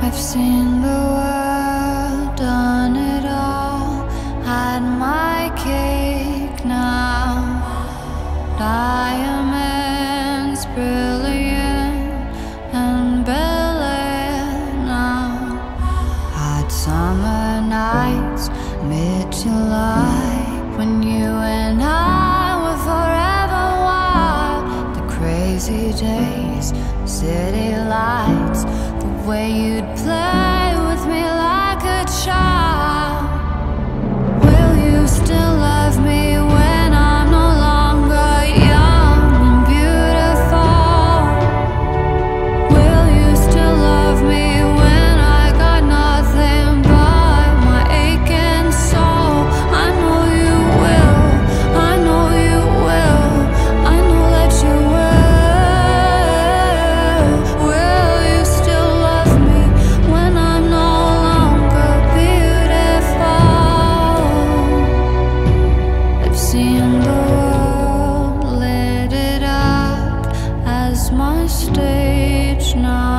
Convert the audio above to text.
I've seen the world, done it all, had my cake now. Diamonds brilliant and Bel now. Hot summer nights, mid July, when you and I were forever wild. The crazy days, city lights, way you'd play. stage now.